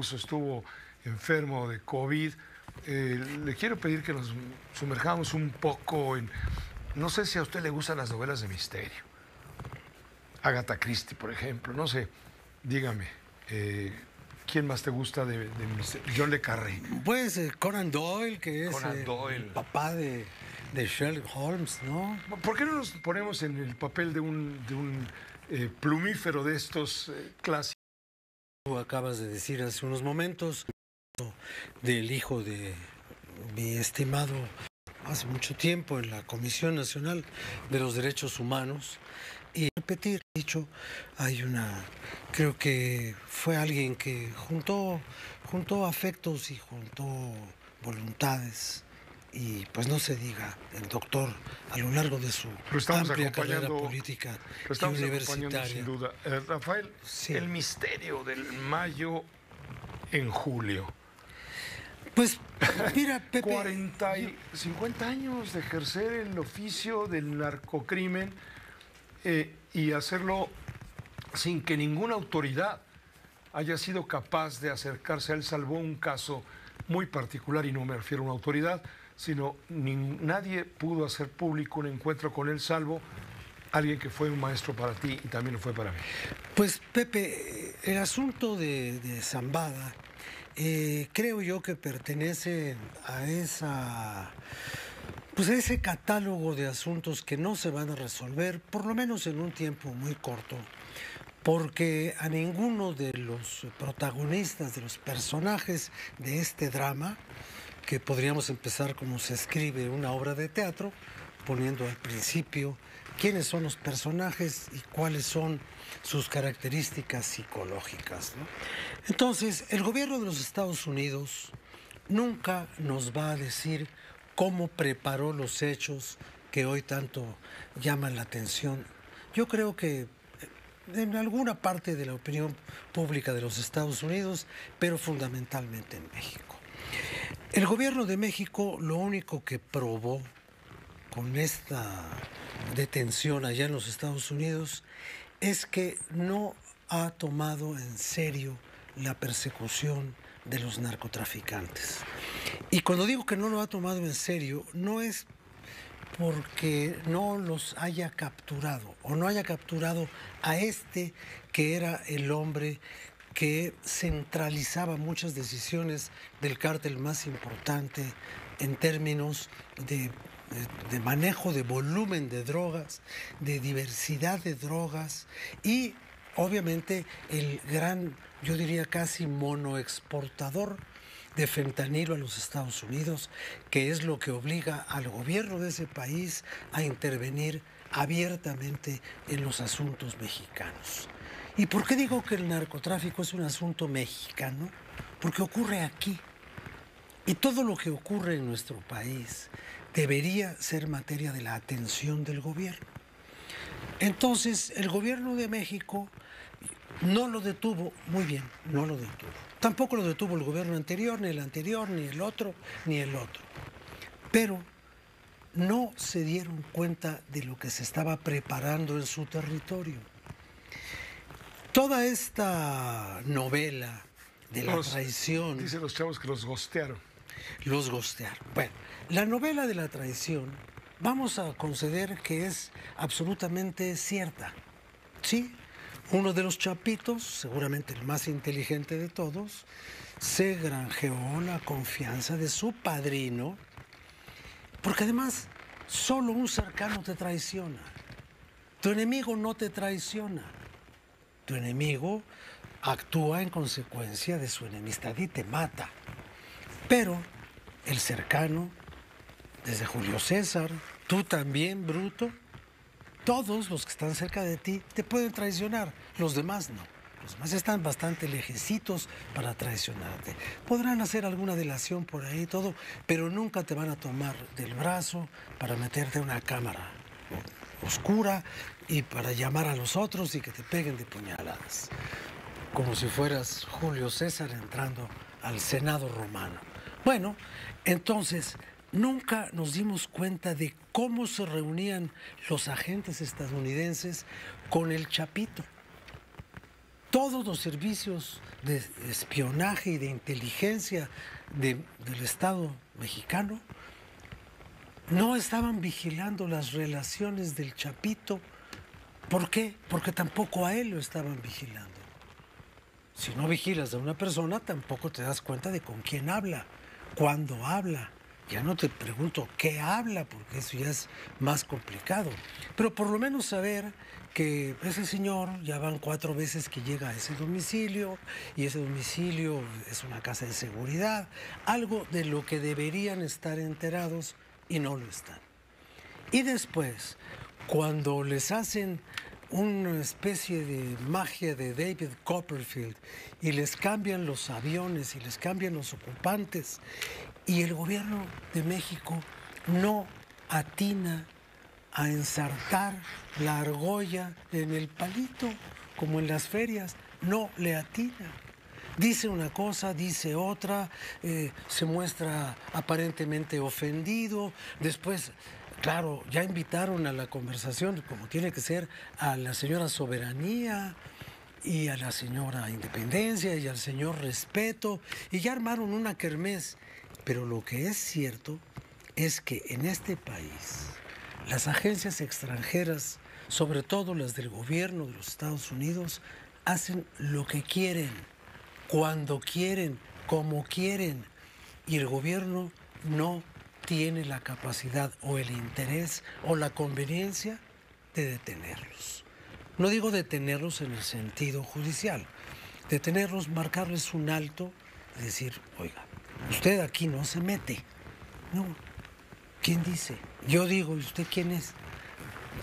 estuvo enfermo de COVID. Eh, le quiero pedir que nos sumerjamos un poco en... No sé si a usted le gustan las novelas de misterio. Agatha Christie, por ejemplo. No sé, dígame. eh, ¿Quién más te gusta de, de misterio? John Le Carré. Pues eh, Conan Doyle, que es eh, Doyle. el papá de, de Sherlock Holmes, ¿no? ¿Por qué no nos ponemos en el papel de un, de un plumífero de estos clásicos? Acabas de decir hace unos momentos del hijo de mi estimado hace mucho tiempo en la Comisión Nacional de los Derechos Humanos y repetir dicho hay una creo que fue alguien que juntó juntó afectos y juntó voluntades y pues no se diga el doctor a lo largo de su amplia carrera política Lo estamos y acompañando universitaria sin duda. Eh, Rafael, Sí. el misterio del mayo en julio. pues mira Pepe 40 y 50 años de ejercer el oficio del narcocrimen eh, y hacerlo sin que ninguna autoridad haya sido capaz de acercarse a él, salvó un caso muy particular, y no me refiero a una autoridad, sino nin- nadie pudo hacer público un encuentro con él, salvo alguien que fue un maestro para ti y también lo fue para mí. Pues Pepe, el asunto de, de Zambada, eh, creo yo que pertenece a esa, pues a ese catálogo de asuntos que no se van a resolver, por lo menos en un tiempo muy corto, porque a ninguno de los protagonistas, de los personajes de este drama, que podríamos empezar como se escribe una obra de teatro, poniendo al principio quiénes son los personajes y cuáles son sus características psicológicas. Entonces, el gobierno de los Estados Unidos nunca nos va a decir cómo preparó los hechos que hoy tanto llaman la atención. Yo creo que en alguna parte de la opinión pública de los Estados Unidos, pero fundamentalmente en México. El gobierno de México lo único que probó con esta detención allá en los Estados Unidos es que no ha tomado en serio la persecución de los narcotraficantes. Y cuando digo que no lo ha tomado en serio, no es porque no los haya capturado o no haya capturado a este que era el hombre que centralizaba muchas decisiones del cártel más importante en términos de, de- de manejo de volumen de drogas, de diversidad de drogas y obviamente el gran, yo diría casi monoexportador de fentanilo a los Estados Unidos, que es lo que obliga al gobierno de ese país a intervenir abiertamente en los asuntos mexicanos. ¿Y por qué digo que el narcotráfico es un asunto mexicano? Porque ocurre aquí. Y todo lo que ocurre en nuestro país debería ser materia de la atención del gobierno. Entonces, el gobierno de México no lo detuvo, muy bien, no lo detuvo. Tampoco lo detuvo el gobierno anterior, ni el anterior, ni el otro, ni el otro. Pero no se dieron cuenta de lo que se estaba preparando en su territorio. Toda esta novela de la Los- traición Dicen los chavos que los gostearon. los gostearon. Bueno, la novela de la traición, vamos a conceder que es absolutamente cierta. Sí, uno de los chapitos, seguramente el más inteligente de todos, se granjeó la confianza de su padrino, porque además solo un cercano te traiciona. Tu enemigo no te traiciona. Tu enemigo actúa en consecuencia de su enemistad y te mata. Pero el cercano, desde Julio César, tú también, Bruto, todos los que están cerca de ti te pueden traicionar, los demás no. Los demás están bastante lejecitos para traicionarte. Podrán hacer alguna delación por ahí todo, pero nunca te van a tomar del brazo para meterte a una cámara oscura y para llamar a los otros y que te peguen de puñaladas. Como si fueras Julio César entrando al Senado romano. Bueno, entonces nunca nos dimos cuenta de cómo se reunían los agentes estadounidenses con el Chapito. todos los servicios de espionaje y de inteligencia del Estado mexicano no estaban vigilando las relaciones del Chapito. ¿Por qué? Porque tampoco a él lo estaban vigilando. Si no vigilas a una persona, tampoco te das cuenta de con quién habla, cuándo habla. Ya no te pregunto qué habla, porque eso ya es más complicado. Pero por lo menos saber que ese señor ya van cuatro veces que llega a ese domicilio y ese domicilio es una casa de seguridad, algo de lo que deberían estar enterados y no lo están. Y después, cuando les hacen una especie de magia de David Copperfield y les cambian los aviones y les cambian los ocupantes y el gobierno de México no atina a ensartar la argolla en el palito como en las ferias, no le atina dice una cosa, dice otra, eh, se muestra aparentemente ofendido, después claro, ya invitaron a la conversación, como tiene que ser, a la señora soberanía y a la señora independencia y al señor respeto, y ya armaron una kermés. Pero lo que es cierto es que en este país las agencias extranjeras, sobre todo las del gobierno de los Estados Unidos, hacen lo que quieren cuando quieren, como quieren, y el gobierno no tiene la capacidad o el interés o la conveniencia de detenerlos. No digo detenerlos en el sentido judicial, detenerlos, marcarles un alto, decir, oiga, usted aquí no se mete. No, ¿quién dice? Yo digo, ¿y usted quién es?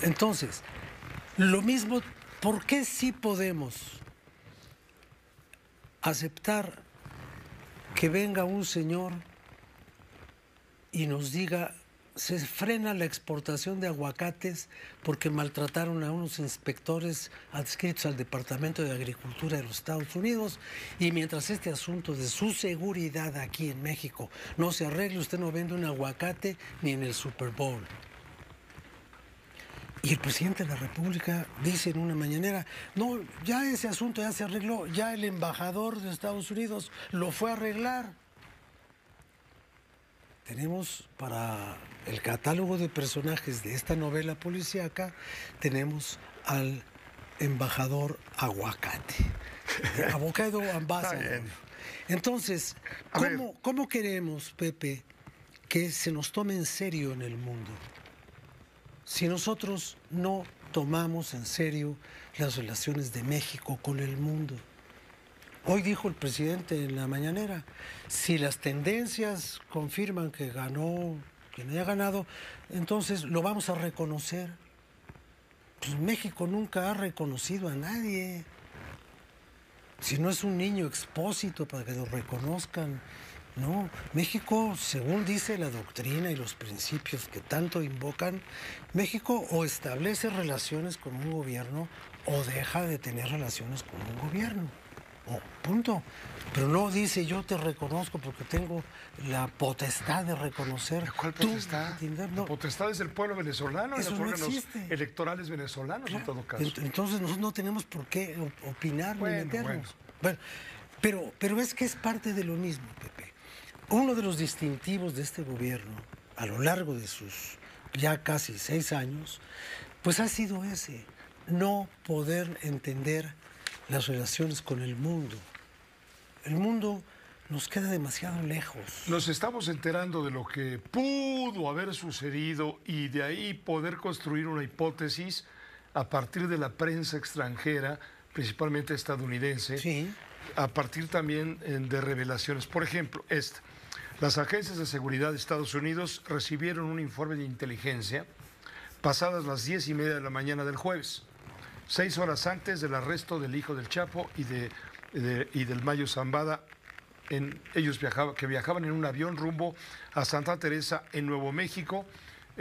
Entonces, lo mismo, ¿por qué sí podemos aceptar que venga un señor y nos diga, se frena la exportación de aguacates porque maltrataron a unos inspectores adscritos al Departamento de Agricultura de los Estados Unidos y mientras este asunto de su seguridad aquí en México no se arregle, usted no vende un aguacate ni en el Super Bowl. Y el presidente de la República dice en una mañanera, no, ya ese asunto ya se arregló, ya el embajador de Estados Unidos lo fue a arreglar. Tenemos para el catálogo de personajes de esta novela policíaca, tenemos al embajador aguacate, abocado ambassador. Entonces, ¿cómo, ¿cómo queremos, Pepe, que se nos tome en serio en el mundo? Si nosotros no tomamos en serio las relaciones de México con el mundo. Hoy dijo el presidente en la mañanera, si las tendencias confirman que ganó quien haya ganado, entonces lo vamos a reconocer. Pues México nunca ha reconocido a nadie. Si no es un niño expósito para que lo reconozcan, no, México, según dice la doctrina y los principios que tanto invocan, México o establece relaciones con un gobierno o deja de tener relaciones con un gobierno. Oh, punto. Pero no dice yo te reconozco porque tengo la potestad de reconocer. ¿Cuál potestad? La potestad es el pueblo venezolano, los órganos electorales venezolanos en todo caso. Entonces nosotros no tenemos por qué opinar ni meternos. Bueno. pero, pero es que es parte de lo mismo, Pepe. Uno de los distintivos de este gobierno a lo largo de sus ya casi seis años, pues ha sido ese, no poder entender las relaciones con el mundo. El mundo nos queda demasiado lejos. Nos estamos enterando de lo que pudo haber sucedido y de ahí poder construir una hipótesis a partir de la prensa extranjera, principalmente estadounidense, a partir también eh, de revelaciones. Por ejemplo, esta. Las agencias de seguridad de Estados Unidos recibieron un informe de inteligencia pasadas las diez y media de la mañana del jueves, seis horas antes del arresto del hijo del Chapo y, de, y del Mayo Zambada. Ellos viajaban, que viajaban en un avión rumbo a Santa Teresa en Nuevo México,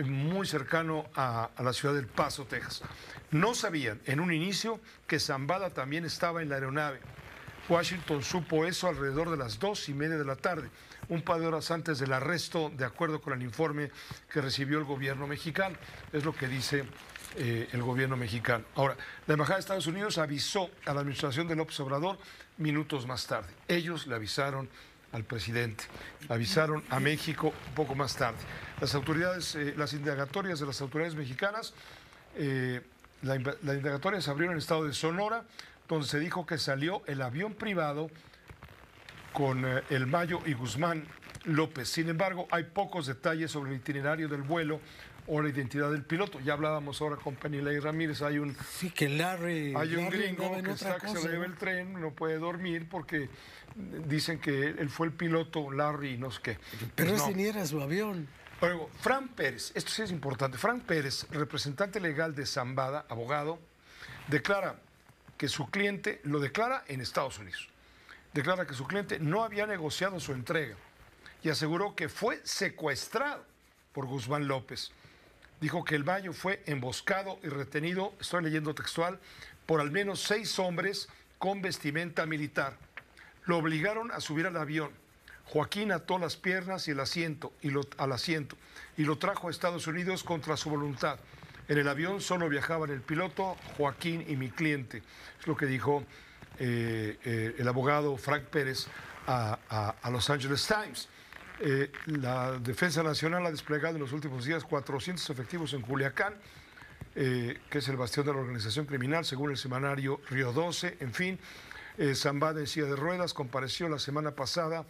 muy cercano a, a, la ciudad del Paso, Texas. No sabían en un inicio que Zambada también estaba en la aeronave. Washington supo eso alrededor de las dos y media de la tarde un par de horas antes del arresto, de acuerdo con el informe que recibió el gobierno mexicano. Es lo que dice eh, el gobierno mexicano. Ahora, la Embajada de Estados Unidos avisó a la administración de López Obrador minutos más tarde. Ellos le avisaron al presidente, avisaron a México un poco más tarde. Las autoridades, eh, las indagatorias de las autoridades mexicanas, eh, la, la se abrió en el estado de Sonora, donde se dijo que salió el avión privado con el Mayo y Guzmán López. Sin embargo, hay pocos detalles sobre el itinerario del vuelo o la identidad del piloto. Ya hablábamos ahora con Penilei Ramírez, hay un, sí, que Larry, hay un gringo que está que se lleva el tren, no puede dormir porque dicen que él fue el piloto, Larry, no sé qué. Pero pues ese ni era su avión. Luego, Frank Pérez, esto sí es importante, Frank Pérez, representante legal de Zambada, abogado, declara que su cliente, lo declara en Estados Unidos, declara que su cliente no había negociado su entrega y aseguró que fue secuestrado por Guzmán López. Dijo que el baño fue emboscado y retenido, estoy leyendo textual, por al menos seis hombres con vestimenta militar. Lo obligaron a subir al avión. Joaquín ató las piernas y el asiento y lo, al asiento y lo trajo a Estados Unidos contra su voluntad. En el avión solo viajaban el piloto, Joaquín y mi cliente. Es lo que dijo eh, eh, el abogado Frank Pérez a Los Angeles Times. Eh, la Defensa Nacional ha desplegado en los últimos días 400 efectivos en Culiacán, que es el bastión de la organización criminal, según el semanario Río 12. En fin, Zambada en silla de ruedas compareció la semana pasada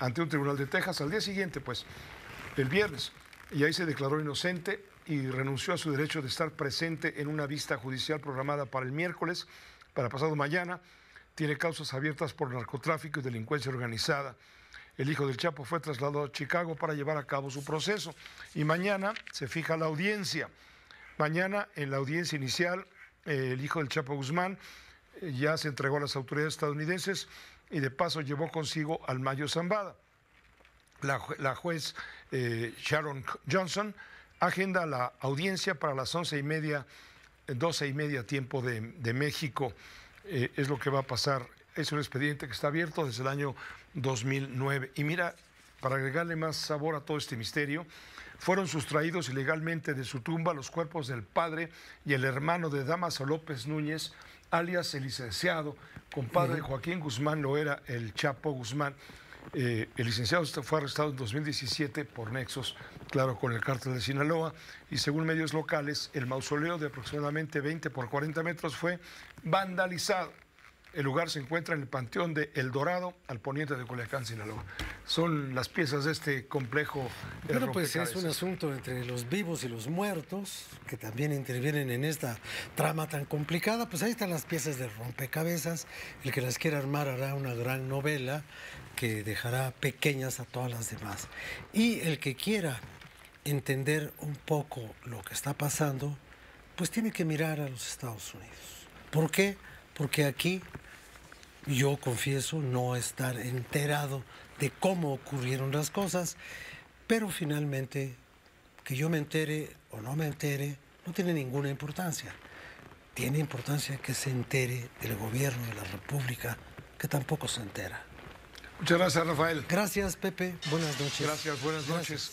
ante un tribunal de Texas al día siguiente, pues, el viernes, y ahí se declaró inocente y renunció a su derecho de estar presente en una vista judicial programada para el miércoles, para pasado mañana. Tiene causas abiertas por narcotráfico y delincuencia organizada. El hijo del Chapo fue trasladado a Chicago para llevar a cabo su proceso y mañana se fija la audiencia. Mañana en la audiencia inicial el hijo del Chapo Guzmán eh, ya se entregó a las autoridades estadounidenses y de paso llevó consigo al Mayo Zambada. La, juez eh, Sharon Johnson agenda la audiencia para las once y media, doce y media tiempo de, de México. es lo que va a pasar. Es un expediente que está abierto desde el año 2009. Y mira, para agregarle más sabor a todo este misterio, fueron sustraídos ilegalmente de su tumba los cuerpos del padre y el hermano de Damaso López Núñez, alias el licenciado, compadre Joaquín Guzmán, lo era el Chapo Guzmán. Eh, el licenciado fue arrestado en 2017 por nexos, claro, con el cártel de Sinaloa, y según medios locales, el mausoleo de aproximadamente 20 por 40 metros fue vandalizado. El lugar se encuentra en el Panteón de El Dorado, al poniente de Culiacán, Sinaloa. Son las piezas de este complejo. Pero pues es un asunto entre los vivos y los muertos, que también intervienen en esta trama tan complicada. Pues ahí están las piezas de rompecabezas. El que las quiera armar hará una gran novela que dejará pequeñas a todas las demás. Y el que quiera entender un poco lo que está pasando, pues tiene que mirar a los Estados Unidos. ¿Por qué? Porque aquí yo confieso no estar enterado de cómo ocurrieron las cosas, pero finalmente que yo me entere o no me entere no tiene ninguna importancia. Tiene importancia que se entere del gobierno de la República, que tampoco se entera. Muchas gracias, Rafael. Gracias, Pepe. Buenas noches. Gracias, buenas noches.